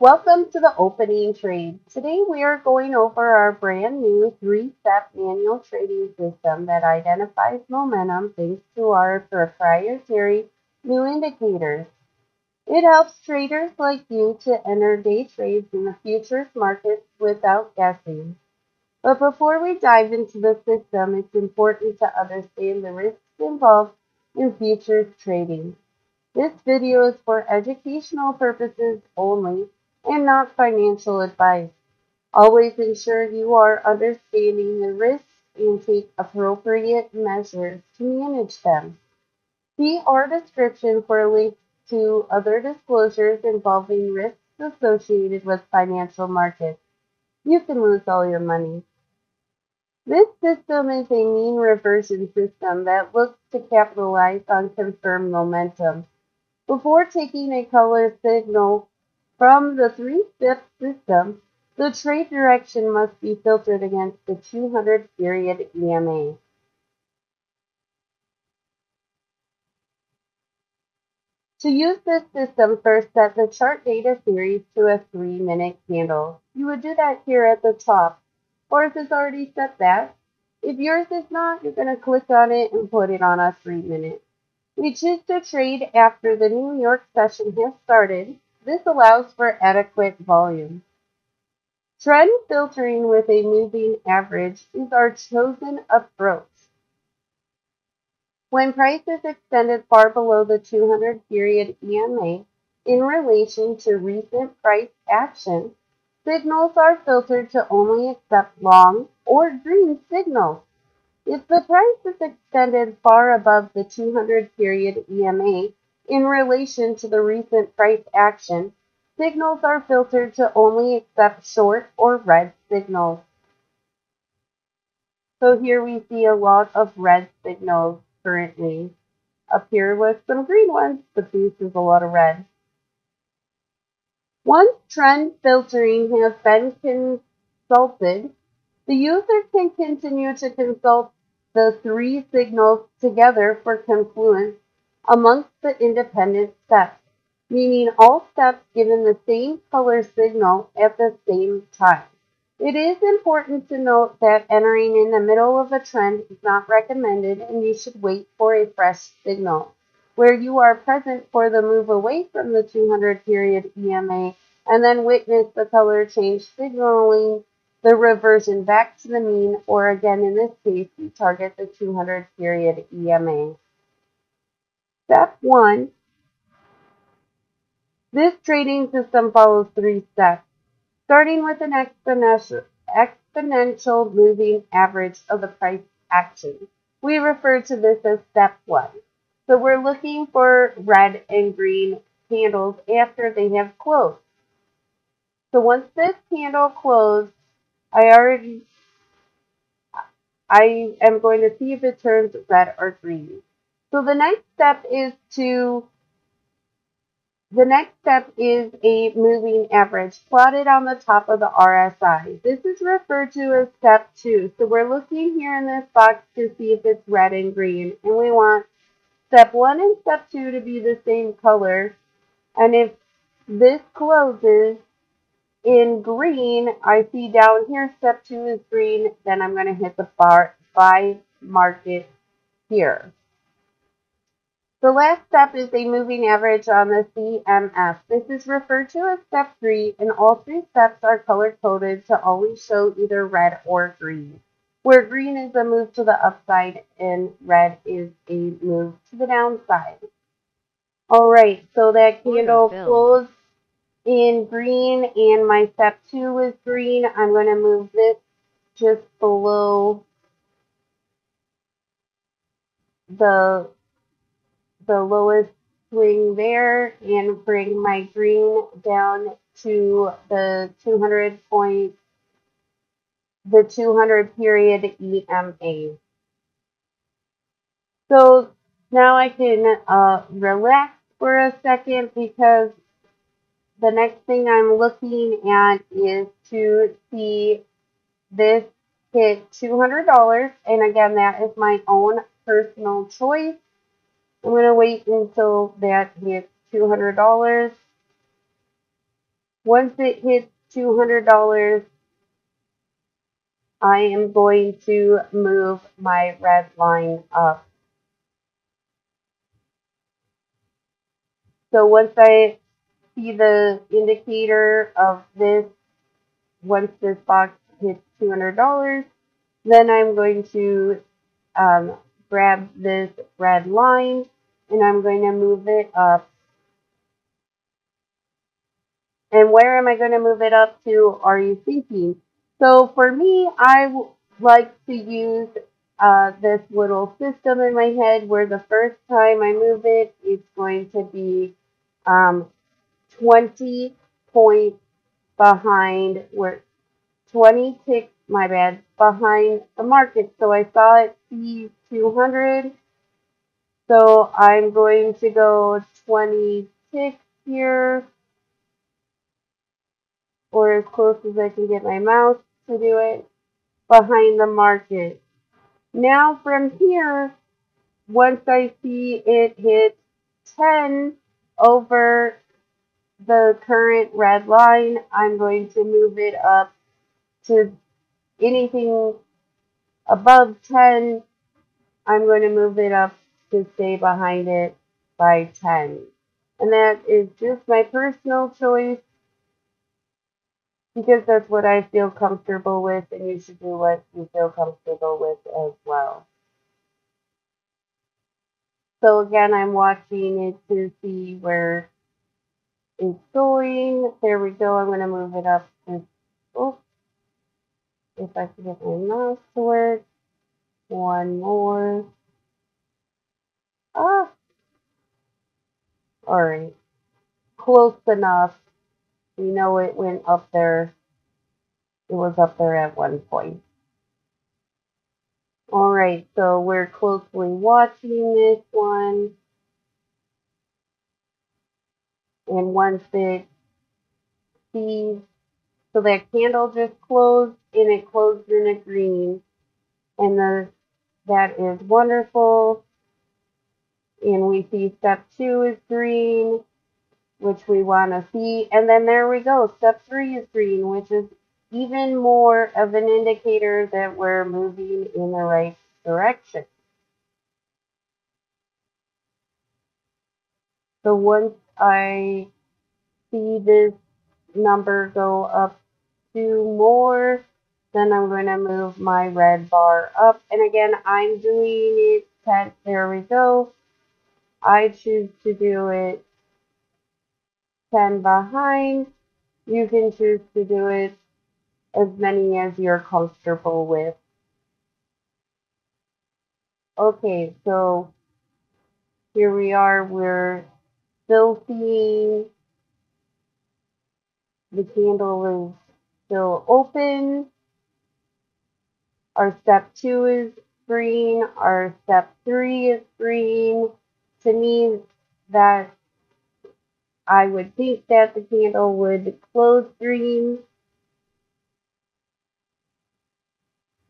Welcome to the opening trade. Today we are going over our brand new three-step manual trading system that identifies momentum thanks to our proprietary new indicators. It helps traders like you to enter day trades in the futures markets without guessing. But before we dive into the system, it's important to understand the risks involved in futures trading. This video is for educational purposes only and not financial advice. Always ensure you are understanding the risks and take appropriate measures to manage them. See our description for links to other disclosures involving risks associated with financial markets. You can lose all your money. This system is a mean reversion system that looks to capitalize on confirmed momentum. Before taking a color signal from the three-step system, the trade direction must be filtered against the 200 period EMA. To use this system, first set the chart data series to a 3-minute candle. You would do that here at the top. Or if it's already set that, if yours is not, you're going to click on it and put it on a 3-minute. We choose to trade after the New York session has started this allows for adequate volume. Trend filtering with a moving average is our chosen approach. When price is extended far below the 200 period EMA in relation to recent price action, signals are filtered to only accept long or green signals. If the price is extended far above the 200 period EMA in relation to the recent price action, signals are filtered to only accept short or red signals. So here we see a lot of red signals currently. Up here with some green ones, but this is a lot of red. Once trend filtering has been consulted, the user can continue to consult the three signals together for confluence amongst the independent steps, meaning all steps given the same color signal at the same time. It is important to note that entering in the middle of a trend is not recommended and you should wait for a fresh signal. Where you are present for the move away from the 200 period EMA and then witness the color change signaling the reversion back to the mean or again in this case we target the 200 period EMA. Step 1. This trading system follows three steps, starting with an exponential, exponential moving average of the price action. We refer to this as step 1. So we're looking for red and green candles after they have closed. So once this candle closed, I already I am going to see if it turns red or green. So the next step is to the next step is a moving average plotted on the top of the RSI. This is referred to as step two. So we're looking here in this box to see if it's red and green. And we want step one and step two to be the same color. And if this closes in green, I see down here step two is green, then I'm going to hit the bar, buy market here. The last step is a moving average on the CMF. This is referred to as step 3, and all three steps are color-coded to always show either red or green, where green is a move to the upside and red is a move to the downside. All right, so that candle closed in green, and my step 2 is green. I'm going to move this just below the the lowest swing there and bring my green down to the 200 point, the 200 period EMA. So now I can uh, relax for a second because the next thing I'm looking at is to see this hit $200. And again, that is my own personal choice. I'm going to wait until that hits $200. Once it hits $200, I am going to move my red line up. So once I see the indicator of this, once this box hits $200, then I'm going to um, grab this red line and I'm going to move it up. And where am I going to move it up to, are you thinking? So for me, I like to use uh, this little system in my head where the first time I move it, it's going to be um, 20 points behind where 20 ticks, my bad, behind the market. So I saw it see 200. So I'm going to go 20 ticks here or as close as I can get my mouse to do it behind the market. Now from here, once I see it hit 10 over the current red line, I'm going to move it up to anything above 10. I'm going to move it up to stay behind it by 10. And that is just my personal choice because that's what I feel comfortable with, and you should do what you feel comfortable with as well. So again, I'm watching it to see where it's going. There we go. I'm going to move it up. Oh, if I can get my mouse to work. One more. Ah. All right. Close enough. We know it went up there. It was up there at one point. All right, so we're closely watching this one. And once it sees, so that candle just closed and it closed in a green. And the, that is wonderful. And we see step two is green, which we want to see. And then there we go. Step three is green, which is even more of an indicator that we're moving in the right direction. So once I see this number go up two more, then I'm going to move my red bar up. And again, I'm doing it 10, there we go. I choose to do it 10 behind. You can choose to do it as many as you're comfortable with. Okay, so here we are. We're still seeing the candle is still open. Our step two is green. Our step three is green. To me, that I would think that the candle would close green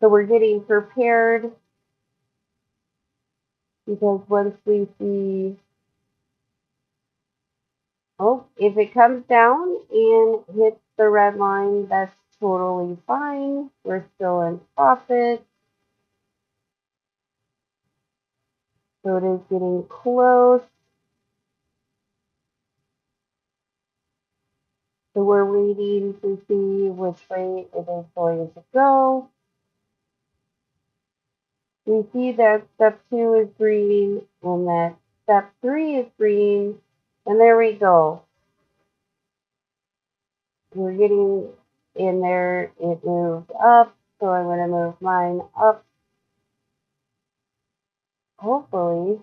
So we're getting prepared because once we see, oh, if it comes down and hits the red line, that's totally fine. We're still in profit. So it is getting close. So we're waiting to see which way it is going to go. We see that step two is green and that step three is green. And there we go. We're getting in there. It moved up. So I'm going to move mine up. Hopefully.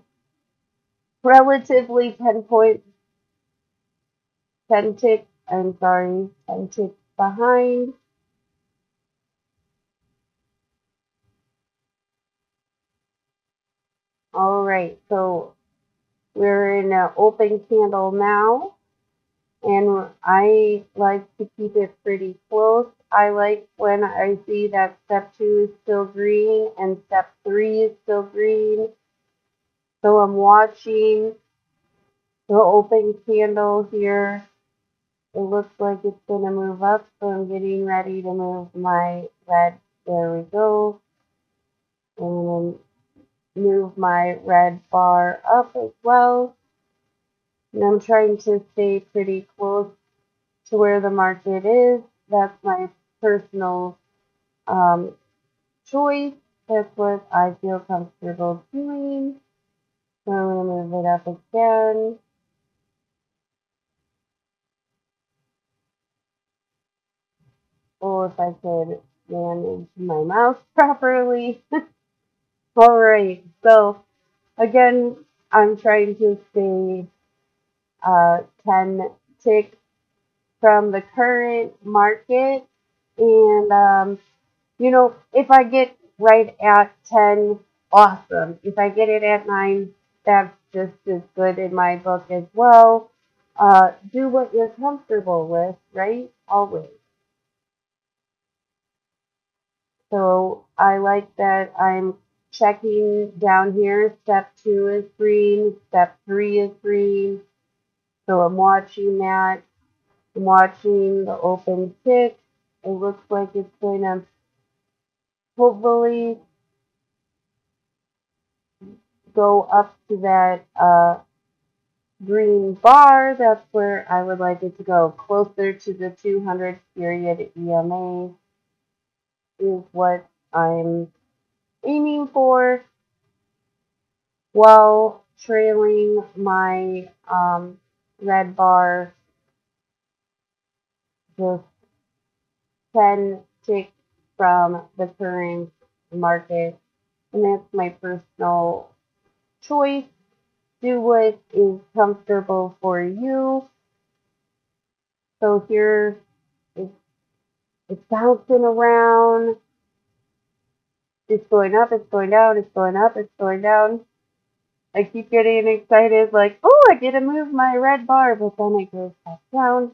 Relatively 10 points. 10 ticks. I'm sorry. 10 ticks behind. All right, so we're in an open candle now, and I like to keep it pretty close. I like when I see that step two is still green and step three is still green. So I'm watching the open candle here, it looks like it's going to move up, so I'm getting ready to move my red. There we go. And move my red bar up as well. And I'm trying to stay pretty close to where the market is. That's my personal um, choice. That's what I feel comfortable doing. So I'm going to move it up again. Oh, if I could manage my mouse properly. All right, so again, I'm trying to stay uh, 10 ticks from the current market. And, um, you know, if I get right at 10, awesome. If I get it at 9, that's just as good in my book as well. Uh, do what you're comfortable with, right? Always. So I like that I'm checking down here. Step two is green. Step three is green. So I'm watching that. I'm watching the open tick. It looks like it's going to hopefully go up to that uh, green bar. That's where I would like it to go. Closer to the 200 period EMA is what I'm aiming for while trailing my um, red bar just 10 ticks from the current market. And that's my personal choice. Do what is comfortable for you. So here it's, it's bouncing around. It's going up, it's going down, it's going up, it's going down. I keep getting excited, like, oh, I get to move my red bar, but then it goes back down.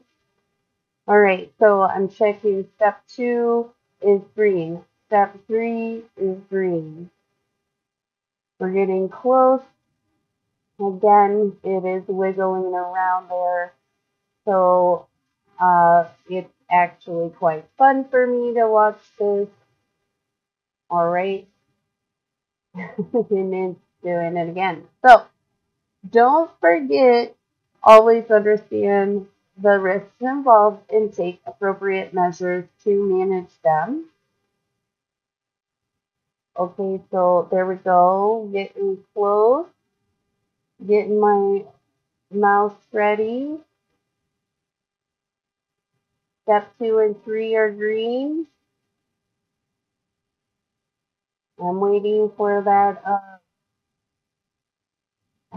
All right, so I'm checking step two is green. Step three is green. We're getting close. Again, it is wiggling around there. So uh, it's actually quite fun for me to watch this. All right. and it's doing it again. So don't forget, always understand the risks involved and take appropriate measures to manage them. Okay, so there we go. Getting close. Getting my mouse ready. Step two and three are green. I'm waiting for that. Uh,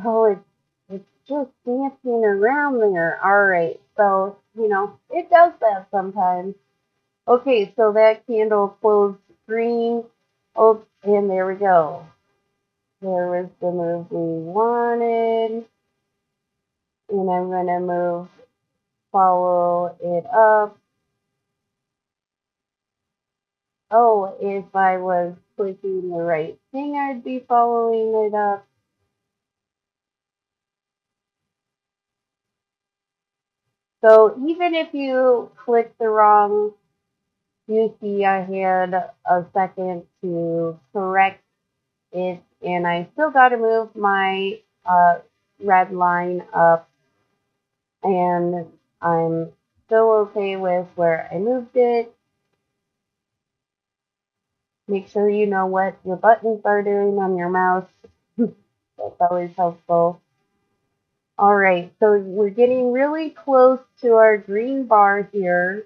oh, it's it's just dancing around there. All right, so you know it does that sometimes. Okay, so that candle closed green. Oh, and there we go. There was the move we wanted. And I'm going to move, follow it up. Oh, if I was clicking the right thing, I'd be following it up. So even if you click the wrong, you see I had a second to correct it and I still got to move my uh, red line up and I'm still okay with where I moved it. Make sure you know what your buttons are doing on your mouse. That's always helpful. All right, so we're getting really close to our green bar here.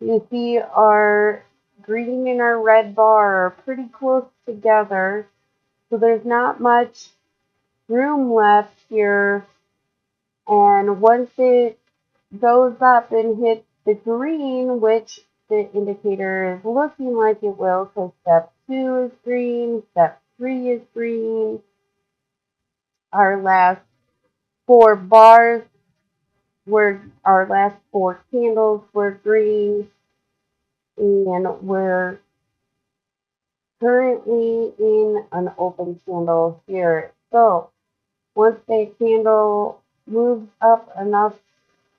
You see our green and our red bar are pretty close together. So there's not much room left here. And once it goes up and hits the green, which the indicator is looking like it will, So step two is green, step three is green. Our last four bars were, our last four candles were green. And we're currently in an open candle here. So once the candle moves up enough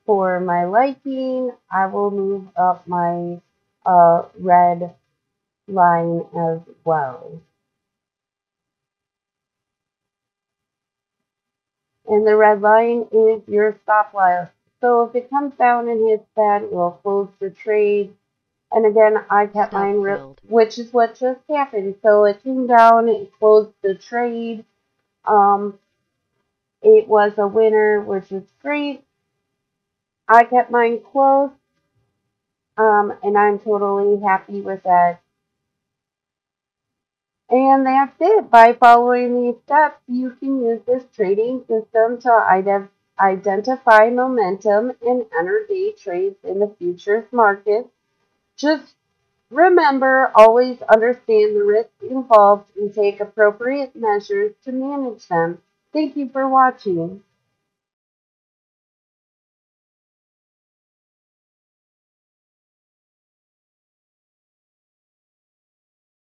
for my liking, I will move up my uh, red line as well. And the red line is your stop loss. So if it comes down and hits that, it will close the trade. And again, I kept Stop mine, filled. which is what just happened. So it came down, it closed the trade. Um, it was a winner, which is great. I kept mine close. Um, and I'm totally happy with that. And that's it. By following these steps, you can use this trading system to identify momentum and enter day trades in the futures market. Just remember, always understand the risks involved and take appropriate measures to manage them. Thank you for watching.